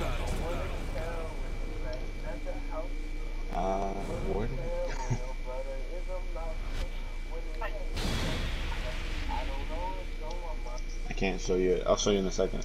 Uh? I can't show you. I'll show you in a second.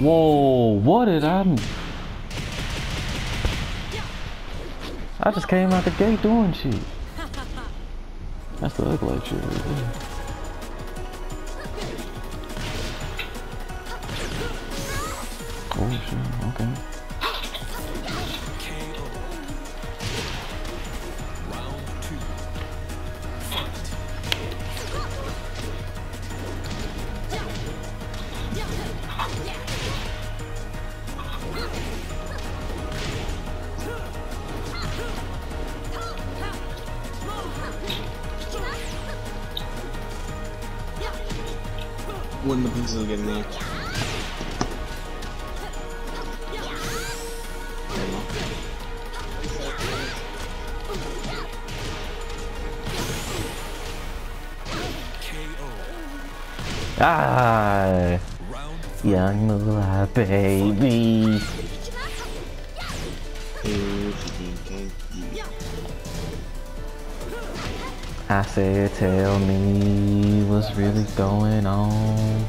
Whoa, what did I... I just came out the gate doing shit. That's the ugly shit right there. Oh shit, okay. When the pieces get in there. Ah, young Mula baby. I said, tell me what's really going on.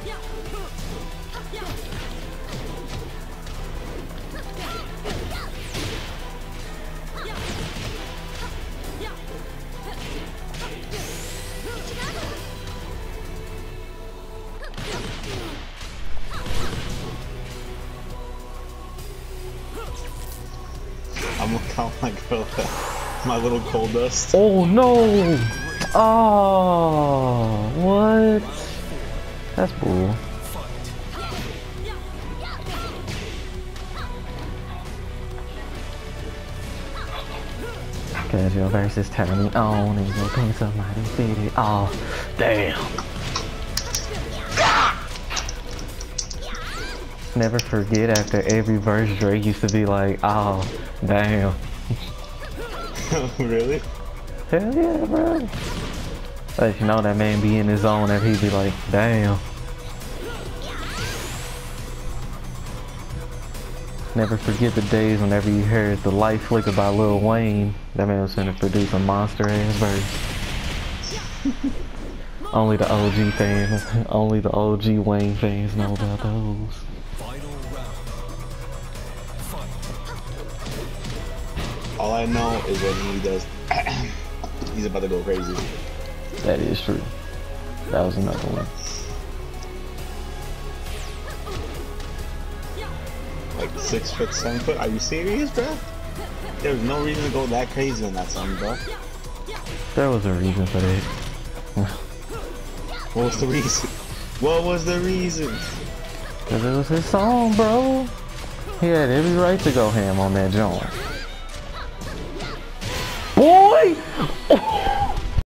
I'm gonna call my girl my little coal dust. Oh no! Oh, what? That's bull. Verses turn me on and your pain somebody fit it off. Damn. Never forget after every verse Drake used to be like, oh, damn. really? Hell yeah, bro. Let you know that man be in his zone and he'd be like, damn. Never forget the days whenever you heard the light flicker by Lil Wayne. That man was gonna produce a monster ass verse. only the OG fans, only the OG Wayne fans know about those. All I know is when he does, he's about to go crazy. That is true. That was another one. Like six foot, seven foot. Are you serious, bro? There's no reason to go that crazy on that song, bro. There was a reason for that. What was the reason? What was the reason? Cause it was his song, bro. He had every right to go ham on that joint. Boy!